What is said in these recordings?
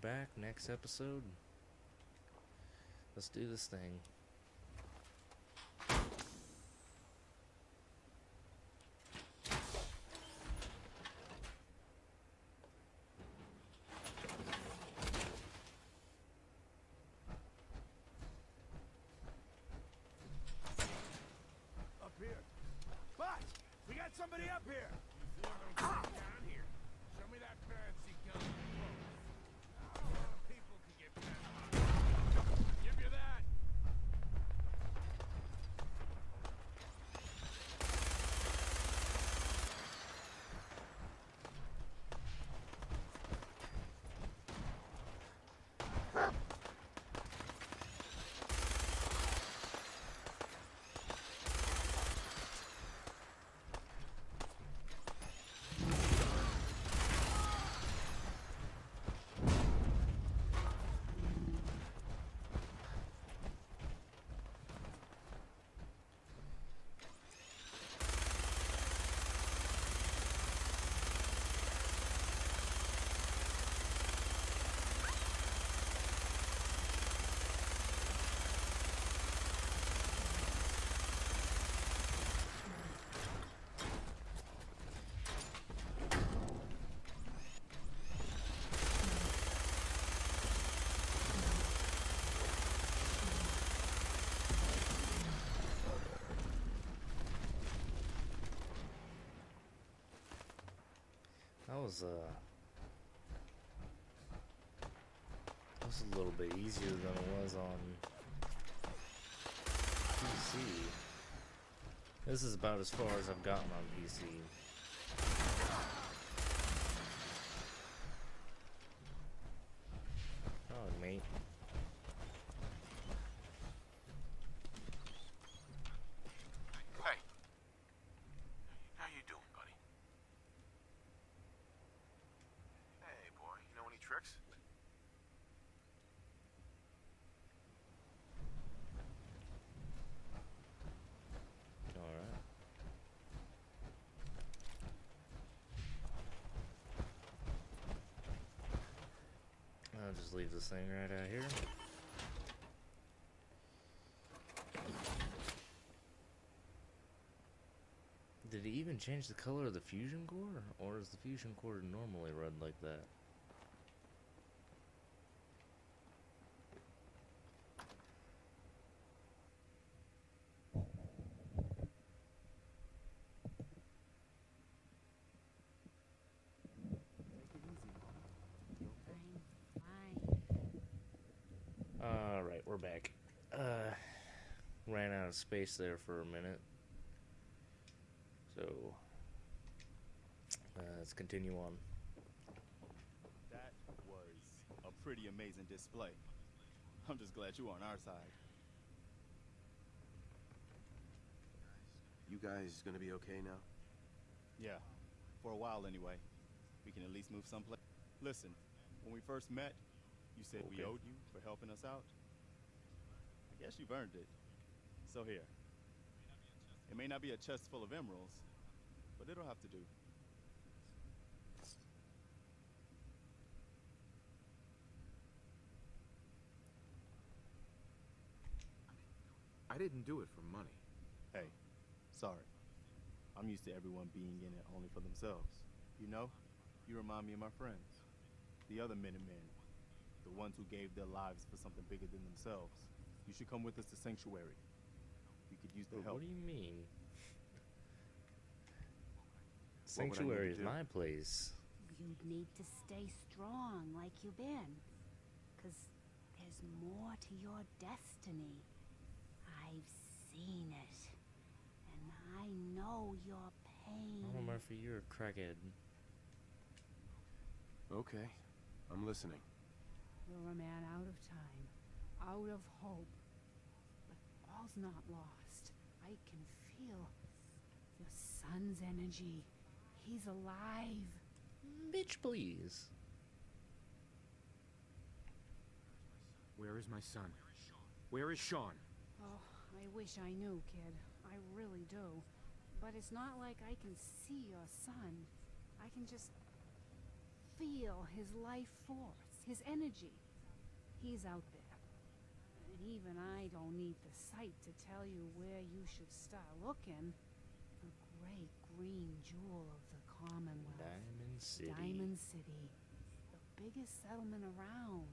back next episode. Let's do this thing. Up here. But we got somebody up here. down here. Show me that fancy gun. Not a lot of people can get past Give you that. That was uh that was a little bit easier than it was on PC. This is about as far as I've gotten on PC. Oh, mate. Hey. How you doing, buddy? Hey, boy. You know any tricks? Alright. I'll just leave this thing right out here. Did he even change the color of the fusion core? Or is the fusion core normally red like that? Fine, fine. Alright, we're back. Uh, ran out of space there for a minute. So, uh, let's continue on. That was a pretty amazing display. I'm just glad you're on our side. You guys gonna be okay now? Yeah, for a while anyway. We can at least move someplace. Listen, when we first met, you said we owed you for helping us out. I guess you've earned it. So here. It may not be a chest full of emeralds, but it'll have to do. I didn't do it for money. Hey, sorry. I'm used to everyone being in it only for themselves. You know, you remind me of my friends. The other Minutemen. The ones who gave their lives for something bigger than themselves. You should come with us to Sanctuary. You could use the But help. what do you mean? What would I need Sanctuary is my place. You'd need to stay strong like you've been. Because there's more to your destiny. I've seen it. And I know your pain. Oh, Murphy, you're a crackhead. Okay, I'm listening. You're a man out of time, out of hope. But all's not lost. I can feel your son's energy. He's alive. Bitch, please. Where is my son? Where is Shaun? Oh, I wish I knew, kid. I really do. But it's not like I can see your son. I can just feel his life force. his energy. He's out there. And even I don't need the sight to tell you where you should start looking. The great green jewel of the Commonwealth. Diamond City. Diamond City. The biggest settlement around.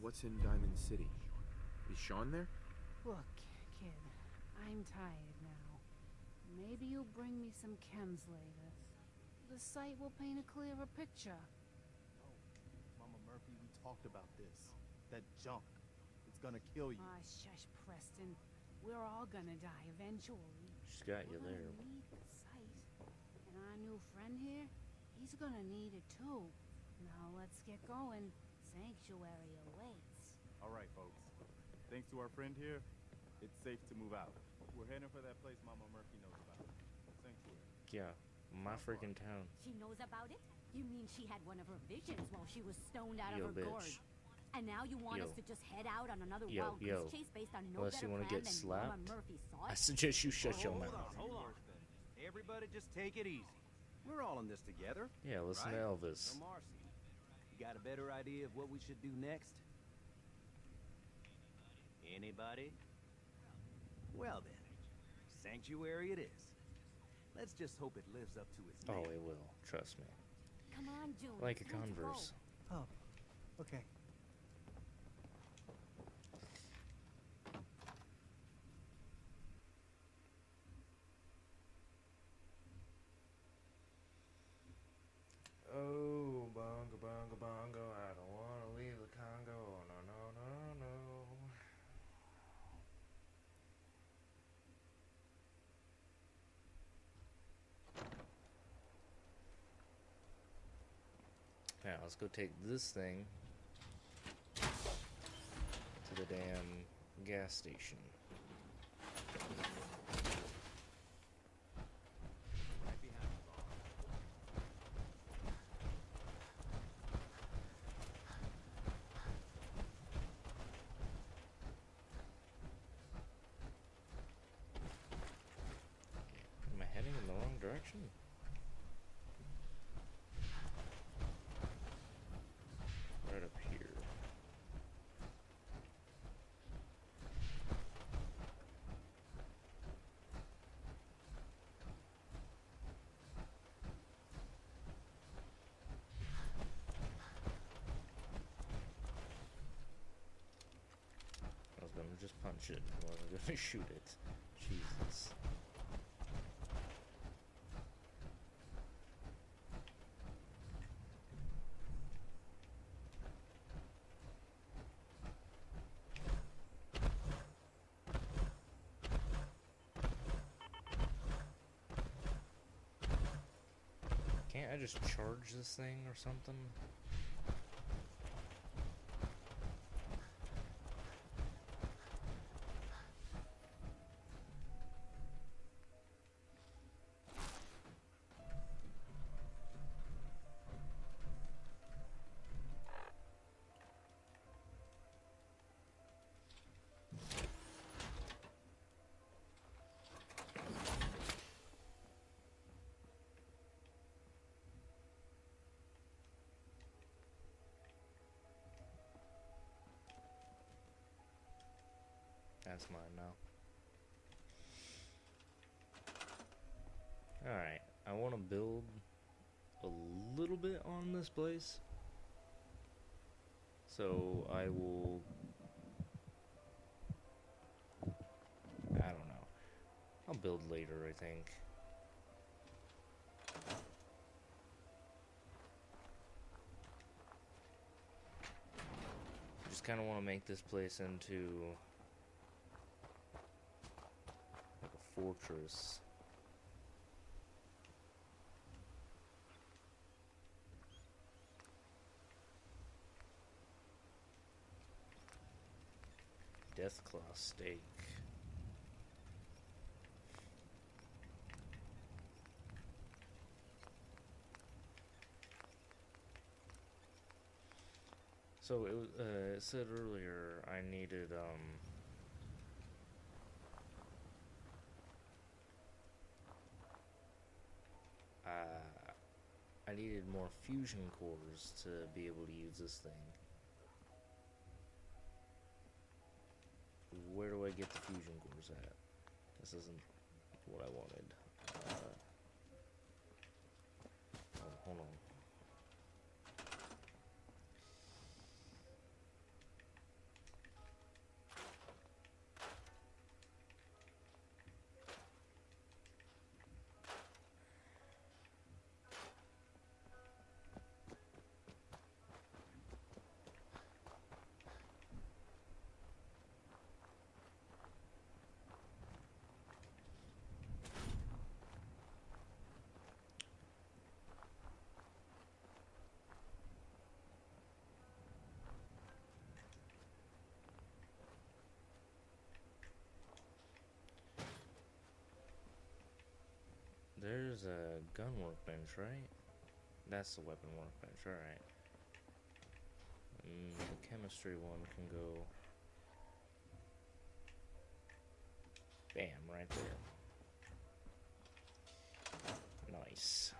What's in Diamond City? Is Shaun there? Look, kid, I'm tired now. Maybe you'll bring me some chems later. The sight will paint a clearer picture. No. Mama Murphy, we talked about this. That junk. It's gonna kill you. Ah, shush, Preston. We're all gonna die eventually. She's got you We're there. gonna need the sight. And our new friend here, he's gonna need it too. Now let's get going. Sanctuary awaits. All right, folks. Thanks to our friend here, it's safe to move out. We're heading for that place Mama Murphy knows about. Sanctuary. Yeah, my freaking town. She knows about it? You mean she had one of her visions while she was stoned out Yo, of her gourd? bitch. And now you want us Yo. to just head out on another Yo, wild yo. goose chase based on no Unless you better wanna plan get than slapped, Mama Murphy saw I suggest you shut your hold mouth. on, hold on. Everybody just take it easy. We're all in this together. Yeah, listen right? to Elvis. Now, Marcy, you got a better idea of what we should do next? Anybody? Well then, sanctuary it is. Let's just hope it lives up to its oh, name. Oh, it will. Trust me. On. Like a. Converse. Oh, okay. Oh, bongo, bongo, bongo. I don't want to leave the Congo. Oh, no, no, no, no. Now, let's go take this thing to the damn gas station. Am I heading in the wrong direction? Right up here. I was gonna just punch it. I wasn't gonna shoot it. Jesus. Can't I just charge this thing or something? That's mine now. Alright, I want to build a little bit on this place. So I will. I don't know. I'll build later, I think. Just kind of want to make this place into like a fortress. Deathclaw steak. So it uh, it said earlier I needed um I needed more fusion cores to be able to use this thing. Where do I get the fusion cores at? This isn't what I wanted. Uh, oh, hold on. There's a gun workbench, right? That's the weapon workbench, alright. And the chemistry one can go. Bam, right there. Nice.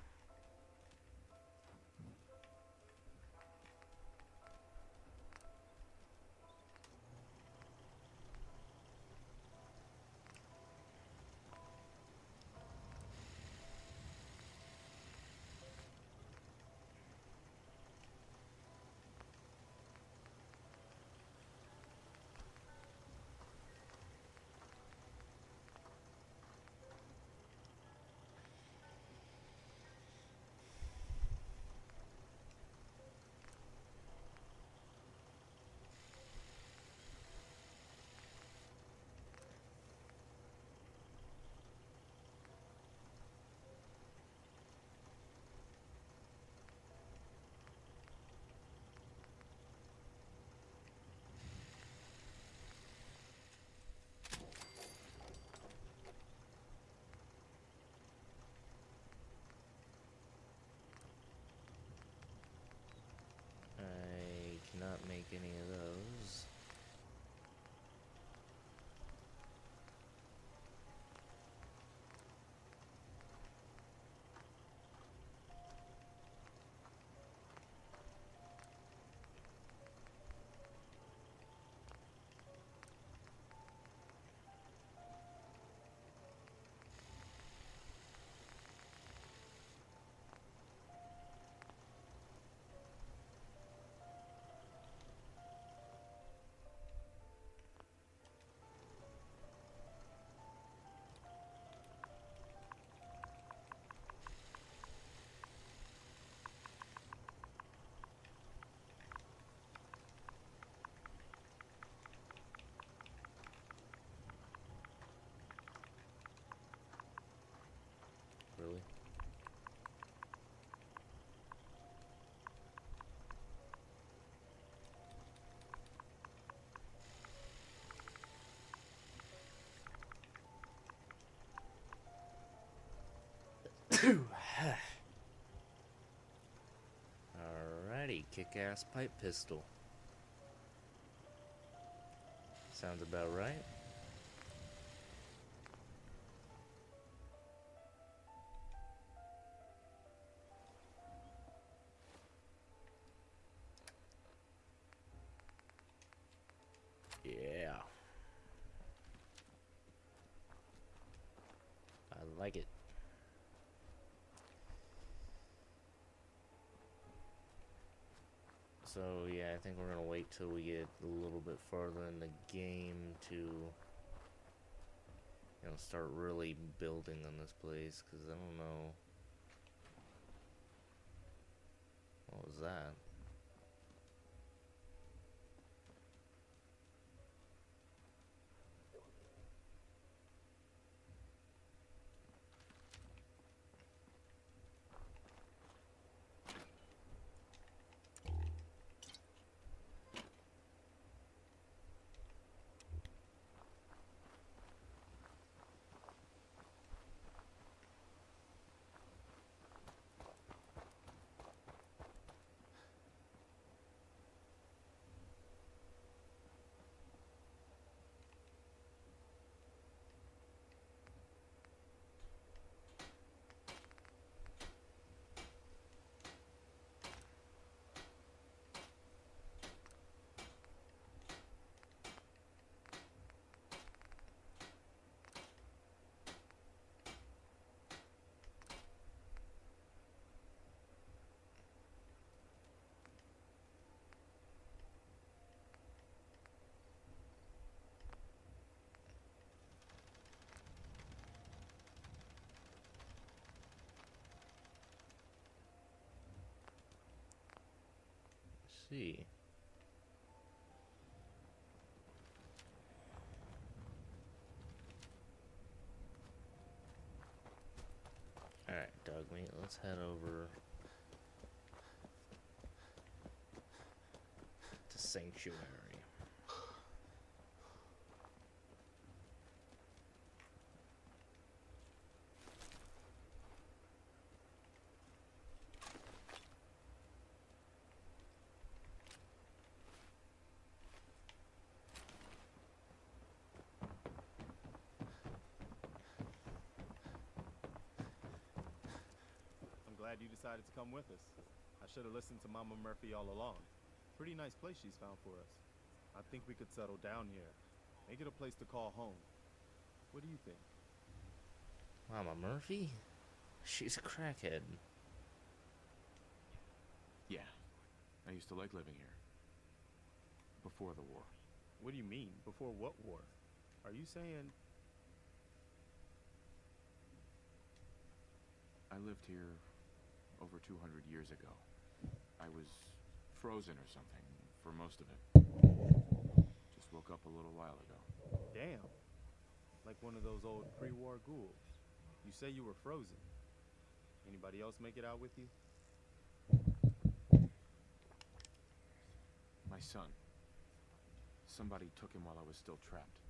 Alrighty, kick ass pipe pistol. Sounds about right. Yeah. I like it. So yeah, I think we're gonna wait till we get a little bit further in the game to you know start really building on this place because I don't know what was that. See. Alright, Dogmeat, let's head over to Sanctuary. I'm glad you decided to come with us. I should have listened to Mama Murphy all along. Pretty nice place she's found for us. I think we could settle down here. Make it a place to call home. What do you think? Mama Murphy? She's a crackhead. Yeah. I used to like living here. Before the war. What do you mean? Before what war? Are you saying I lived here over 200 years ago. I was frozen or something for most of it. Just woke up a little while ago. Damn. Like one of those old pre-war ghouls. You say you were frozen. Anybody else make it out with you? My son. Somebody took him while I was still trapped.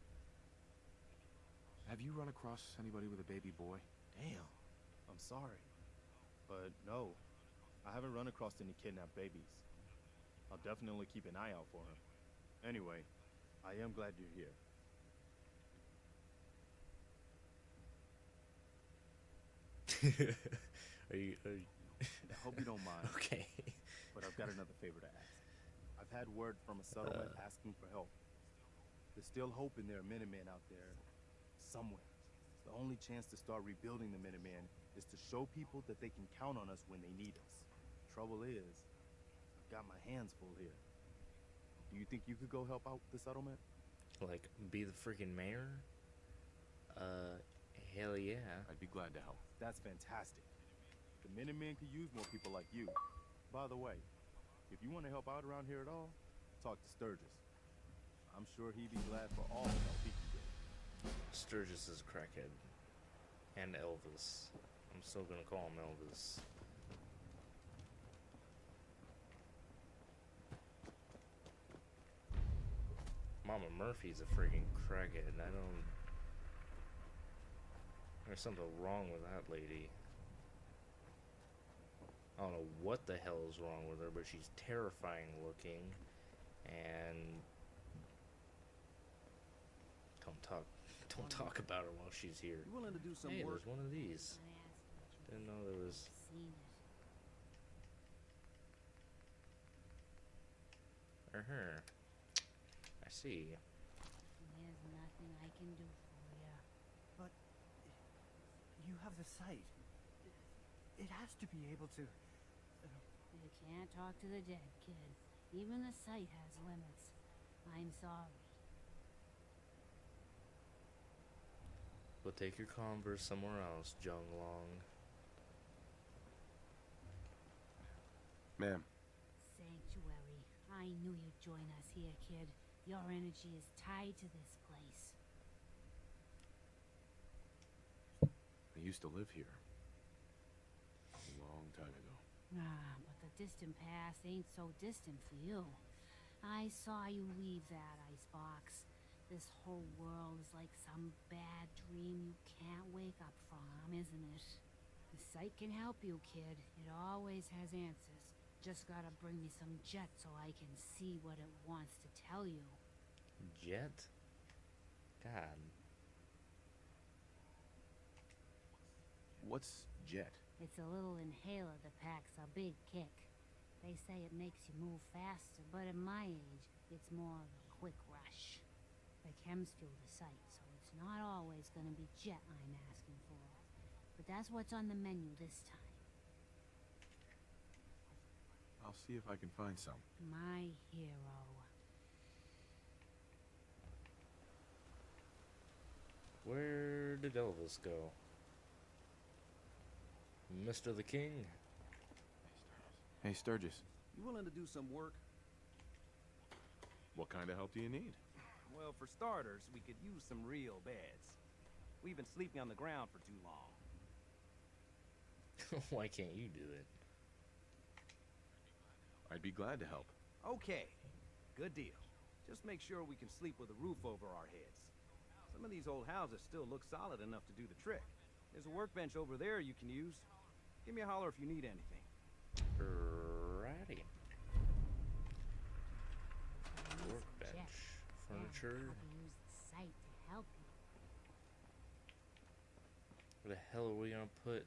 Have you run across anybody with a baby boy? Damn. I'm sorry. But no, I haven't run across any kidnapped babies. I'll definitely keep an eye out for him. Anyway, I am glad you're here. are you, are you I hope you don't mind, okay? but I've got another favor to ask. I've had word from a settlement Uh. asking for help. There's still hope in there are Minutemen out there somewhere. The only chance to start rebuilding the Minutemen is to show people that they can count on us when they need us. Trouble is, I've got my hands full here. Do you think you could go help out the settlement? Like, be the freaking mayor? Uh, hell yeah. I'd be glad to help. That's fantastic. The Minutemen could use more people like you. By the way, if you want to help out around here at all, talk to Sturgis. I'm sure he'd be glad for all the help he can get. Sturgis is a crackhead. And Elvis. I'm still gonna call him Elvis. Mama Murphy's a freaking crackhead. I don't. There's something wrong with that lady. I don't know what the hell is wrong with her, but she's terrifying looking. And. Don't talk. Don't talk about her while she's here. You willing to do some Hey, work? there's one of these. I asked what you Didn't know there was. Uh huh. I see. There's nothing I can do for you. But you have the sight. It has to be able to. You can't talk to the dead, kid. Even the sight has limits. I'm sorry. But take your Converse somewhere else, Jung Long. Ma'am, Sanctuary. I knew you'd join us here, kid. Your energy is tied to this place. I used to live here. A long time ago. Ah, but the distant past ain't so distant for you. I saw you leave that icebox. This whole world is like some bad dream you can't wake up from, isn't it? The sight can help you, kid. It always has answers. Just gotta bring me some jet so I can see what it wants to tell you. Jet? God. What's jet? It's a little inhaler that packs a big kick. They say it makes you move faster, but at my age, it's more of a quick rush. The chems fuel the sight, so it's not always gonna be jet I'm asking for. But that's what's on the menu this time. I'll see if I can find some. My hero. Where did Elvis go? Mr. the King? Hey, Sturgis. You willing to do some work? What kind of help do you need? Well, for starters, we could use some real beds. We've been sleeping on the ground for too long. Why can't you do it? I'd be glad to help. Okay, good deal. Just make sure we can sleep with a roof over our heads. Some of these old houses still look solid enough to do the trick. There's a workbench over there you can use. Give me a holler if you need anything. Righty. Workbench. Furniture. I'll use the sight to help you. Where the hell are we gonna put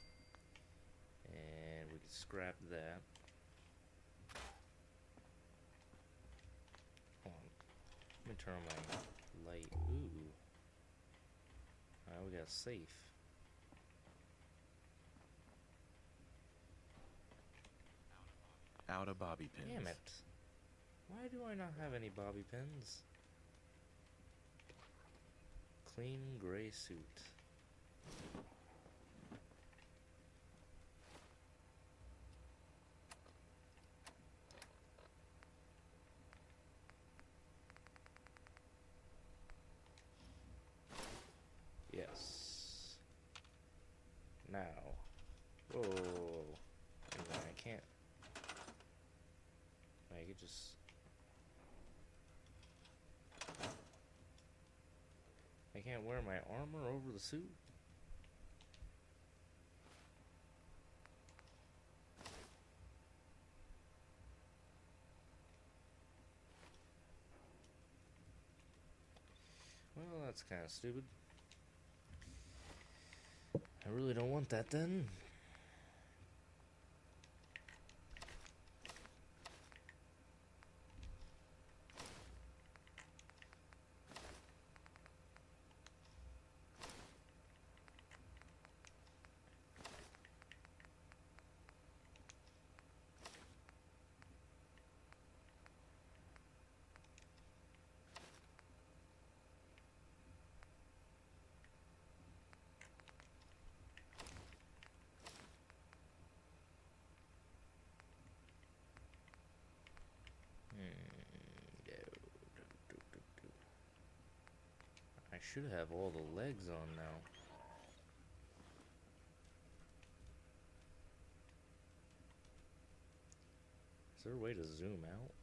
And we can scrap that. Hold on. Let me turn on my light. Ooh. Alright, we got a safe. Out of bobby pins. Damn it. Why do I not have any bobby pins? Clean gray suit. Yes. Now. Whoa. Hang on, I can't. I could just. Can't wear my armor over the suit. Well, that's kind of stupid. I really don't want that then. Should have all the legs on now. Is there a way to zoom out?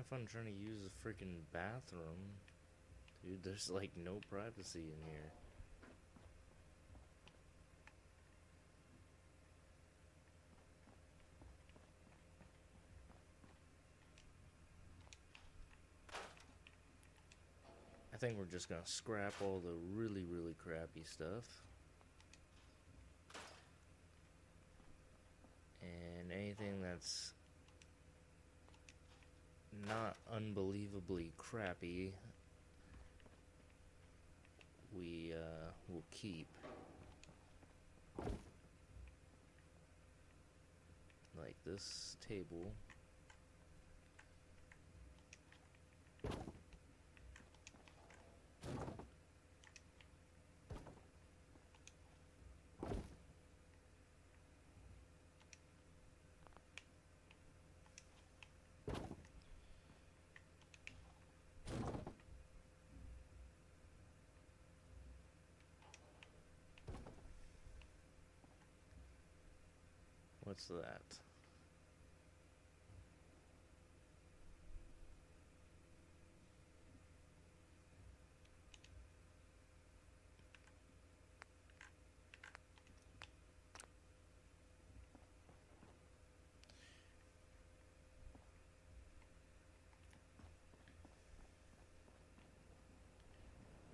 Have fun trying to use the freaking bathroom. Dude, there's like no privacy in here. I think we're just gonna scrap all the really, really crappy stuff. And anything that's not unbelievably crappy we uh, will keep. Like this table. That?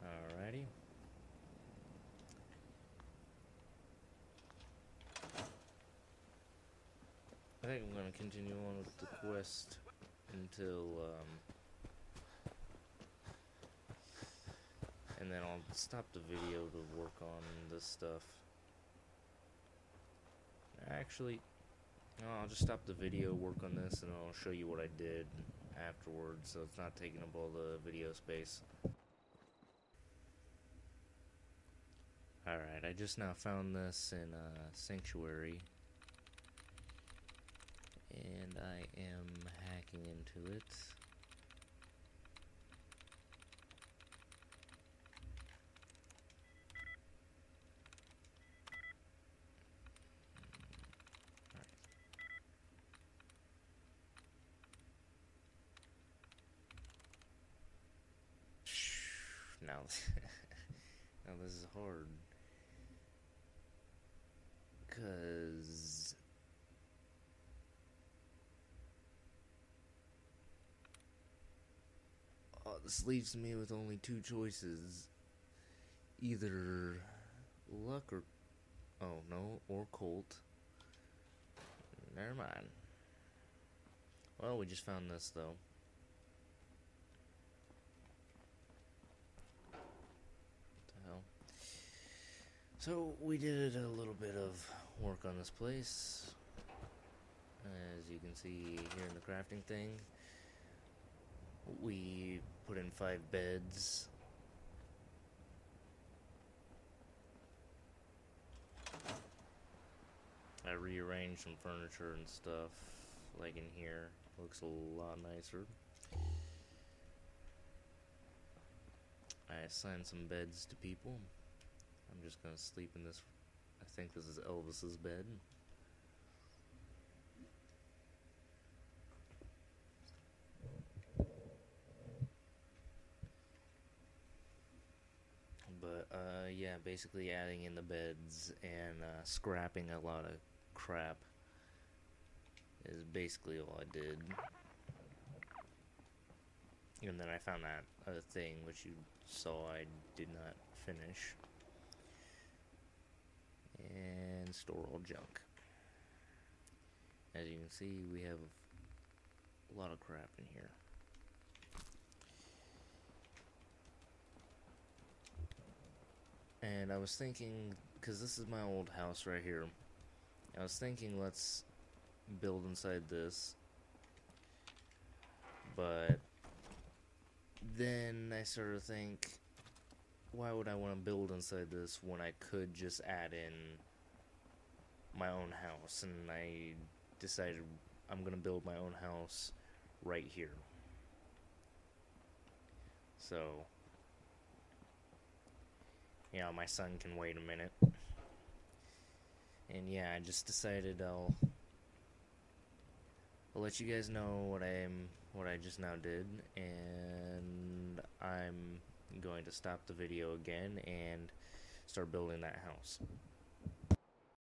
Alrighty. I think I'm gonna continue on with the quest until um and then I'll stop the video to work on this stuff. Actually, no, I'll just stop the video, work on this, and I'll show you what I did afterwards, so it's not taking up all the video space. Alright, I just now found this in a Sanctuary. And I am hacking into it. Now, now this is hard. Cause oh, this leaves me with only two choices. Either luck or oh no, or Colt. Never mind. Well, we just found this though. So we did a little bit of work on this place. As you can see here in the crafting thing, we put in five beds. I rearranged some furniture and stuff, like in here. Looks a lot nicer. I assigned some beds to people. I'm just gonna sleep in this. I think this is Elvis's bed. But yeah, basically adding in the beds and uh, scrapping a lot of crap is basically all I did. And then I found that other thing which you saw I did not finish. And store all junk. As you can see, we have a lot of crap in here. And I was thinking, because this is my old house right here, I was thinking let's build inside this. But then I sort of think, why would I want to build inside this when I could just add in my own house? And I decided I'm going to build my own house right here. So, you know, my son can wait a minute. And yeah, I just decided I'll I'll let you guys know what I'm what I just now did and I'm going to stop the video again and start building that house.